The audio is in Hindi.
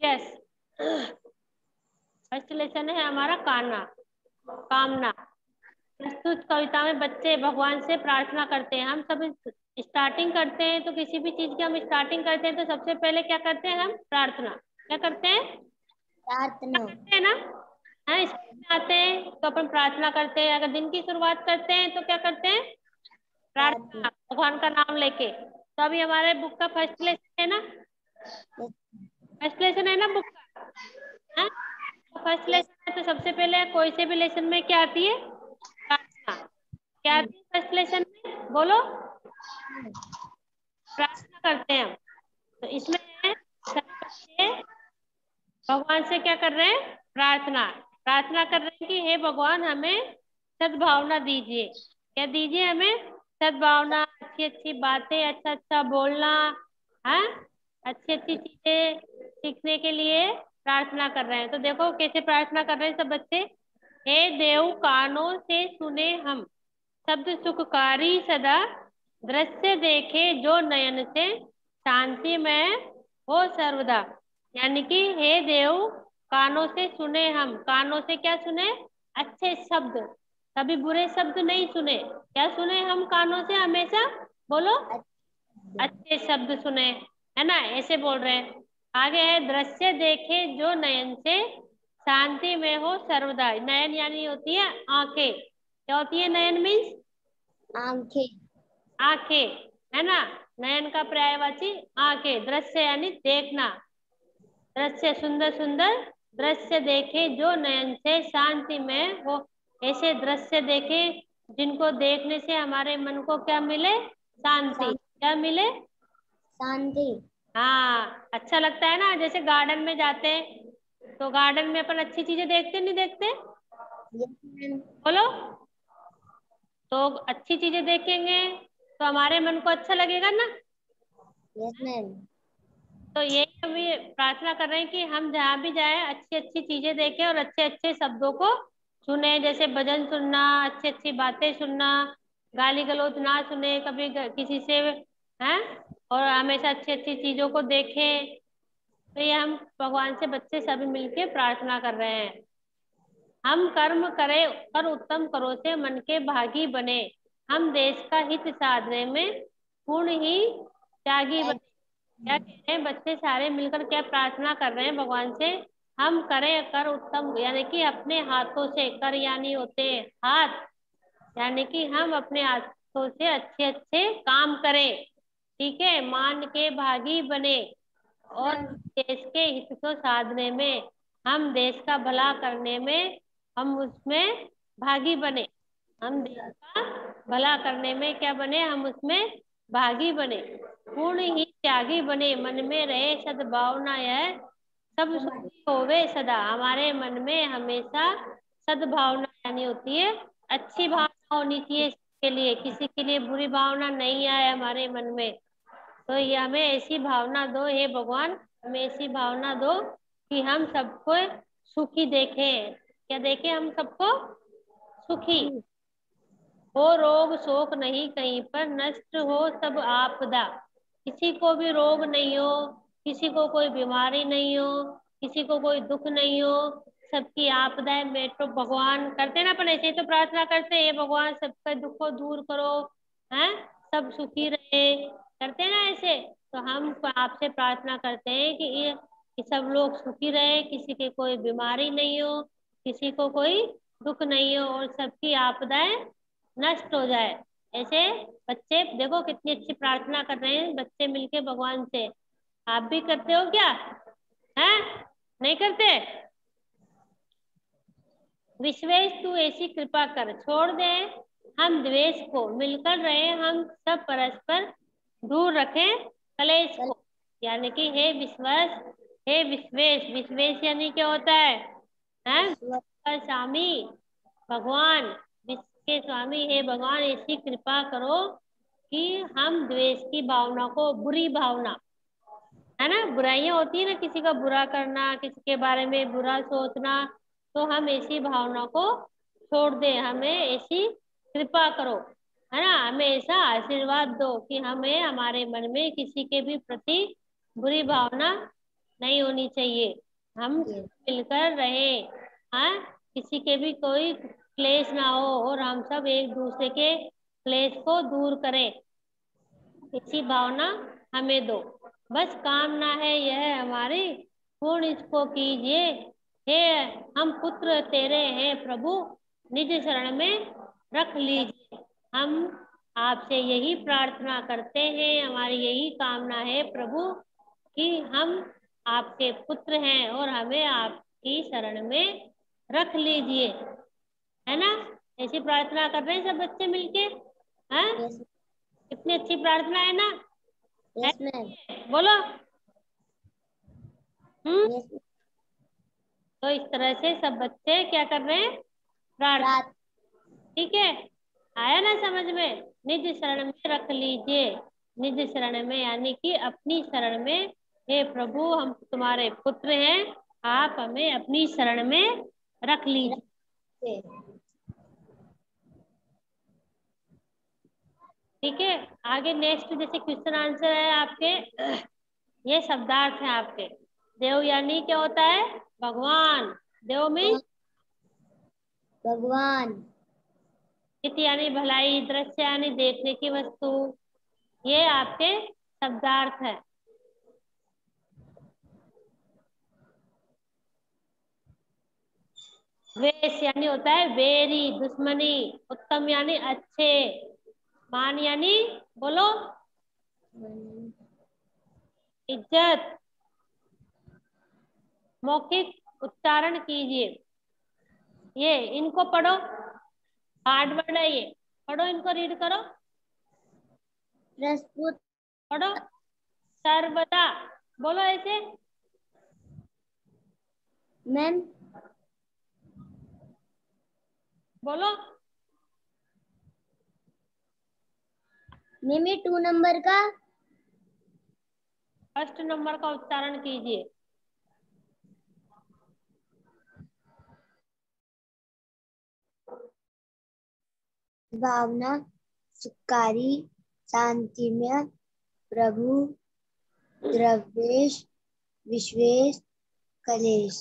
यस फ़र्स्ट लेसन है हमारा काना कामना। प्रस्तुत कविता में बच्चे भगवान से प्रार्थना करते हैं। हम सब स्टार्टिंग करते हैं तो किसी भी चीज़ की हम स्टार्टिंग करते हैं तो सबसे पहले क्या करते हैं हम? प्रार्थना। क्या करते हैं? प्रार्थना। करते हैं ना? हाँ स्कूल आते हैं तो अपन प्रार्थना करते हैं। अगर दिन की शुरुआत करते हैं तो क्या करते हैं? प्रार्थना। भगवान का नाम लेके। तो अभी हमारे बुक का फ़र्स्ट लेसन है ना? फ़र्स्ट लेसन है ना बुक का? फ़र्स्ट लेसन है तो सबसे पहले कोई से भी लेसन में क्या आती है? प्रार्थना। क्या आती है फ़र्स्ट लेसन में? बोलो। प्रार्थना करते हैं तो इसमें भगवान से क्या कर रहे हैं? प्रार्थना। प्रार्थना कर रहे हैं कि, हे भगवान, हमें सद्भावना दीजिए। क्या दीजिए हमें? सद्भावना अच्छी अच्छी बातें अच्छा अच्छा बोलना, है? अच्छी अच्छी चीज़ें सीखने के लिए प्रार्थना कर रहे हैं। तो देखो कैसे प्रार्थना कर रहे हैं सब बच्चे। हे देव कानों से सुने हम। शब्द सुखकारी सदा दृश्य देखे जो नयन से शांति में हो सर्वदा। यानी कि हे देव कानों से सुने हम। कानों से क्या सुने? अच्छे शब्द। कभी बुरे शब्द नहीं सुने। क्या सुने हम कानों से हमेशा? बोलो। अच्छे शब्द सुने। है ना? ऐसे बोल रहे हैं। आगे है दृश्य देखे जो नयन से शांति में हो सर्वदा। नयन यानी होती है आँखें। क्या होती है नयन मीन्स आँखें। आँखें है ना? नयन का पर्यायवाची आँखें। दृश्य यानी देखना। दृश्य सुंदर सुंदर। दृश्य देखे जो नयन से शांति में हो। ऐसे दृश्य देखे जिनको देखने से हमारे मन को क्या मिले? शांति। क्या मिले? शांति। हाँ अच्छा लगता है ना जैसे गार्डन में जाते हैं तो गार्डन में अपन अच्छी चीज़ें देखते नहीं देखते? बोलो। तो अच्छी चीज़ें देखेंगे तो हमारे मन को अच्छा लगेगा ना? तो यही हम ये प्रार्थना कर रहे हैं कि हम जहाँ भी जाए अच्छी अच्छी चीज़ें देखें और अच्छे अच्छे शब्दों को सुने जैसे भजन सुनना अच्छी अच्छी बातें सुनना गाली गलौज ना सुने कभी किसी से हैं? और हमेशा अच्छी अच्छी चीज़ों को देखें। तो ये हम भगवान से बच्चे सभी मिलके प्रार्थना कर रहे हैं। हम कर्म करें कर उत्तम करो से मन के भागी बने। हम देश का हित साधने में पूर्ण ही त्यागी बने। क्या कह रहे हैं? बच्चे सारे मिलकर क्या प्रार्थना कर रहे हैं भगवान से? हम करें कर उत्तम, यानी कि अपने हाथों से कर यानी होते हाथ। यानी कि हम अपने हाथों से अच्छे अच्छे काम करें। ठीक है मान के भागी बने और देश के हित को साधने में हम देश का भला करने में हम उसमें भागी बने। हम देश का भला करने में क्या बने? हम उसमें भागी बने। पूर्ण ही त्यागी बने। मन में रहे सद्भावना यह सब सुखी होवे सदा। हमारे मन में हमेशा सद्भावना यानी होती है अच्छी भावना होनी चाहिए के लिए। किसी के लिए बुरी भावना नहीं आए हमारे मन में। तो ये हमें ऐसी भावना दो, हे भगवान, हमें ऐसी भावना दो कि हम सबको सुखी देखें। क्या देखें हम सबको? सुखी। हो रोग, शोक नहीं कहीं पर, नष्ट हो सब आपदा। किसी को भी रोग नहीं हो, किसी को कोई बीमारी नहीं हो, किसी को कोई दुख नहीं हो, सबकी आपदाएँ में तो भगवान। करते ना अपन ऐसे तो प्रार्थना करते हैं भगवान, सबका दुख को दूर करो, हैं? सब सुखी रहे करते हैं ना ऐसे? तो हम आपसे प्रार्थना करते हैं कि ये, कि सब लोग सुखी रहे, किसी के कोई बीमारी नहीं हो, किसी को कोई दुख नहीं हो और सबकी आपदाएँ नष्ट हो जाए। ऐसे बच्चे, देखो कितनी अच्छी प्रार्थना कर रहे हैं बच्चे मिलके भगवान से। आप भी करते हो क्या? हैं? नहीं करते? विश्वेश, तू ऐसी कृपा कर, छोड़ दे। हम द्वेष को, मिलकर रहे हम सब परस्पर दूर रखें कलेश को। यानी कि हे विश्वास हे विश्वेश। विश्वेश यानी क्या होता है? हैं? स्वामी भगवान विश्व के स्वामी हे भगवान ऐसी कृपा करो कि हम द्वेष की भावना को बुरी भावना है ना? बुराइयाँ होती है ना किसी का बुरा करना किसी के बारे में बुरा सोचना तो हम ऐसी भावना को छोड़ दे। हमें ऐसी कृपा करो। है ना? हमें ऐसा आशीर्वाद दो कि हमें हमारे मन में किसी के भी प्रति बुरी भावना नहीं होनी चाहिए। हम मिलकर रहे हाँ? किसी के भी कोई क्लेश ना हो और हम सब एक दूसरे के क्लेश को दूर करें। इसी भावना हमें दो। बस कामना है यह हमारी। पूर्ण इसको कीजिए। हे हम पुत्र तेरे हैं प्रभु। निज शरण में रख लीजिए। हम आपसे यही प्रार्थना करते हैं। हमारी यही कामना है प्रभु कि हम आपके पुत्र हैं और हमें आपकी शरण में रख लीजिए। है ना? ऐसी प्रार्थना कर रहे हैं सब बच्चे मिलके? हैं? कितनी अच्छी प्रार्थना है ना? मैम बोलो। हम्म? यस तो इस तरह से सब बच्चे क्या कर रहे हैं? प्रार्थना ठीक है? आया ना समझ में? निज शरण में रख लीजिए। निज शरण में, यानी कि अपनी शरण में, हे प्रभु, हम तुम्हारे पुत्र हैं, आप हमें अपनी शरण में रख लीजिए। ठीक है? आगे नेक्स्ट जैसे क्वेश्चन आंसर है आपके, ये शब्दार्थ है आपके। देव यानी क्या होता है? भगवान। देव मीन्स? भगवान। हित यानी भलाई, दृश्य यानी देखने की वस्तु। ये आपके शब्दार्थ है। वेश यानी होता है वेरी, दुश्मनी, उत्तम यानी अच्छे, मान यानी बोलो, इज़्ज़त, मौखिक उच्चारण कीजिए। ये, इनको पढ़ो। हार्ड वर्ड है ये पढ़ो इनको रीड करो। प्रस्तुत पढ़ो। सर्वदा। बोलो ऐसे। मैम। बोलो। मिमी टू नंबर का। फ़र्स्ट नंबर का उच्चारण कीजिए। भावना सुकारी शांतिमय प्रभु द्रव्येश विश्वेश कलेश।